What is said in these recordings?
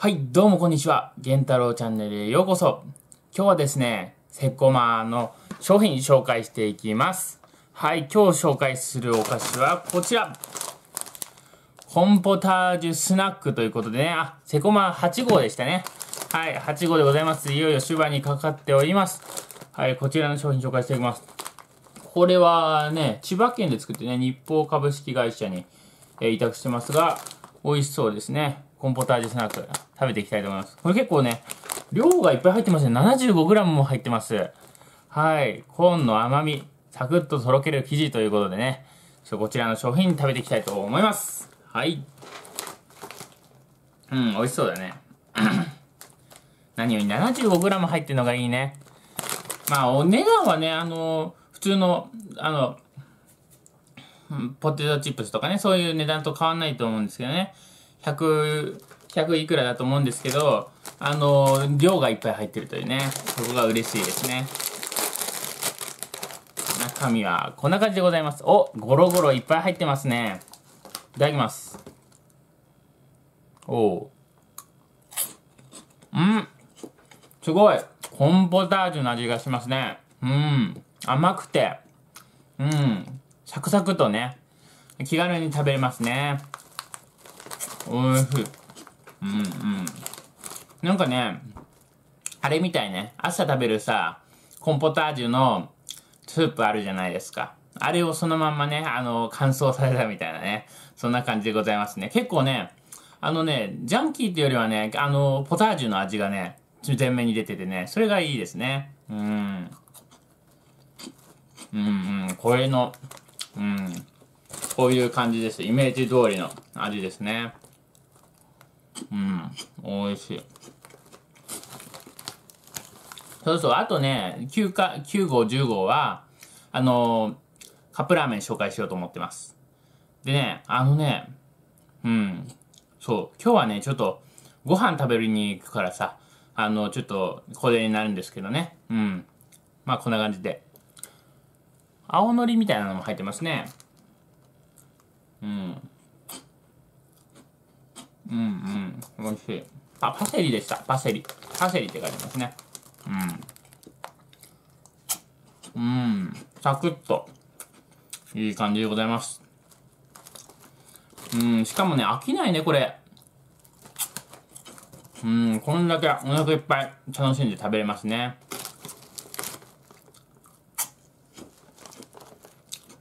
はい、どうもこんにちは。源太郎チャンネルへようこそ。今日はですね、セコマの商品紹介していきます。はい、今日紹介するお菓子はこちら。コンポタージュスナックということでね、あ、セコマ8号でしたね。はい、8号でございます。いよいよ終盤にかかっております。はい、こちらの商品紹介していきます。これはね、千葉県で作ってね、日報株式会社に、えー、委託してますが、美味しそうですね。コンポタージュスナック、食べていきたいと思います。これ結構ね、量がいっぱい入ってますね。75g も入ってます。はい。コーンの甘み、サクッととろける生地ということでね、ちょこちらの商品食べていきたいと思います。はい。うん、美味しそうだね。何より 75g 入ってるのがいいね。まあ、お値段はね、あの、普通の、あの、ポテトチップスとかね、そういう値段と変わんないと思うんですけどね。100、100いくらだと思うんですけど、あの、量がいっぱい入ってるというね。そこが嬉しいですね。中身はこんな感じでございます。お、ゴロゴロいっぱい入ってますね。いただきます。おう。んすごいコンポタージュの味がしますね。うん。甘くて、うん。サクサクとね、気軽に食べれますね。おいしい。うんうん。なんかね、あれみたいね、朝食べるさ、コンポタージュのスープあるじゃないですか。あれをそのまんまね、あの、乾燥されたみたいなね、そんな感じでございますね。結構ね、あのね、ジャンキーっていうよりはね、あの、ポタージュの味がね、前面に出ててね、それがいいですね。うん。うんうん、これの、うん、こういう感じです。イメージ通りの味ですね。美味しい。そうそう、あとね、9か、9号、10号は、あのー、カップラーメン紹介しようと思ってます。でね、あのね、うん、そう、今日はね、ちょっと、ご飯食べに行くからさ、あの、ちょっと、これになるんですけどね。うん。まあ、こんな感じで。青のりみたいなのも入ってますね。うん。うんうん。美味しい。あ、パセリでした。パセリ。パセリって書いてますね。うん。うん。サクッと。いい感じでございます。うん。しかもね、飽きないね、これ。うん。こんだけお腹いっぱい楽しんで食べれますね。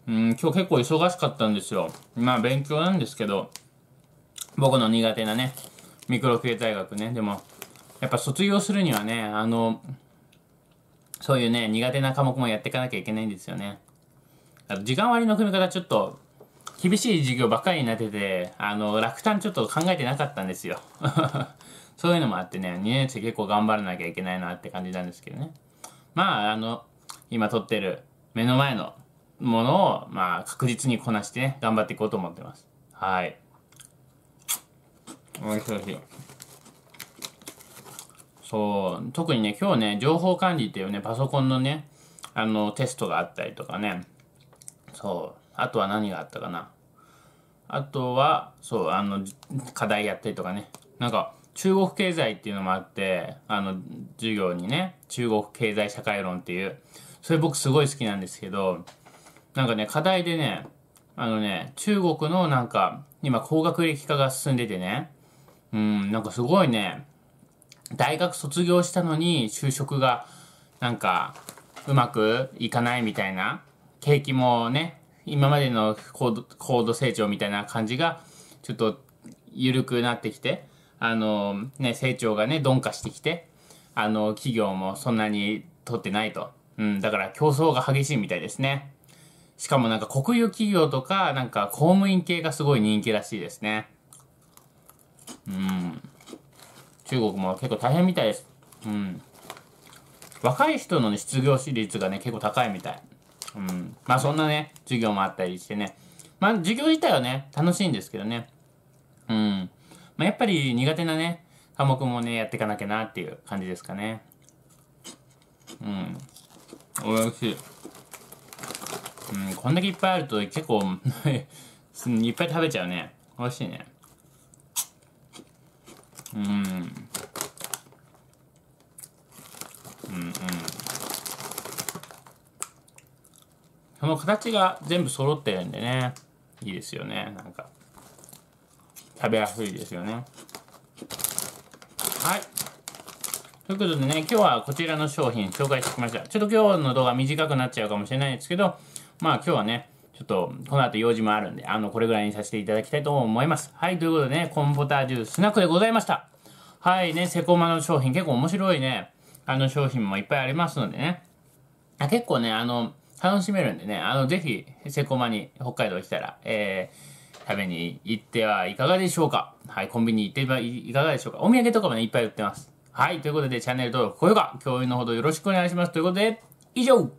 うん、今日結構忙しかったんですよ。まあ勉強なんですけど、僕の苦手なね、ミクロ経済学ね。でも、やっぱ卒業するにはね、あの、そういうね、苦手な科目もやっていかなきゃいけないんですよね。あと時間割の組み方ちょっと、厳しい授業ばっかりになってて、あの、落胆ちょっと考えてなかったんですよ。そういうのもあってね、2年生結構頑張らなきゃいけないなって感じなんですけどね。まあ、あの、今撮ってる目の前のものを、まあ、確実にこなしてね、頑張っていこうと思ってます。はい。おいしいおいしい。そう、特にね、今日ね、情報管理っていうね、パソコンのね、あの、テストがあったりとかね、そう、あとは何があったかな。あとは、そう、あの、課題やったりとかね、なんか、中国経済っていうのもあって、あの、授業にね、中国経済社会論っていう、それ僕すごい好きなんですけど、なんかね、課題でね、あのね、中国のなんか、今高学歴化が進んでてね、うん、なんかすごいね、大学卒業したのに就職がなんかうまくいかないみたいな、景気もね、今までの高度高度成長みたいな感じがちょっと緩くなってきて、あのね、成長がね、鈍化してきて、あの、企業もそんなに取ってないと。うん、だから競争が激しいみたいですね。しかもなんか国有企業とか、なんか公務員系がすごい人気らしいですね。うん。中国も結構大変みたいです。うん。若い人の、ね、失業率がね、結構高いみたい。うん。まあそんなね、授業もあったりしてね。まあ授業自体はね、楽しいんですけどね。うん。まあやっぱり苦手なね、科目もね、やっていかなきゃなっていう感じですかね。うん。美味しい。うん、こんだけいっぱいあると結構 いっぱい食べちゃうね。美味しいね。うん。うんうん。その形が全部揃ってるんでね。いいですよね。なんか。食べやすいですよね。はい。ということでね今日はこちらの商品紹介してきました。ちょっと今日の動画短くなっちゃうかもしれないですけどまあ今日はねちょっと、この後用事もあるんで、あの、これぐらいにさせていただきたいと思います。はい、ということでね、コンポタージュスナックでございました。はいね、セコマの商品結構面白いね、あの商品もいっぱいありますのでね。あ結構ね、あの、楽しめるんでね、あの、ぜひ、セコマに北海道来たら、えー、食べに行ってはいかがでしょうかはい、コンビニ行ってはいかがでしょうかお土産とかもね、いっぱい売ってます。はい、ということでチャンネル登録、高評価、共有のほどよろしくお願いします。ということで、以上